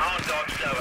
Hound Dog 7.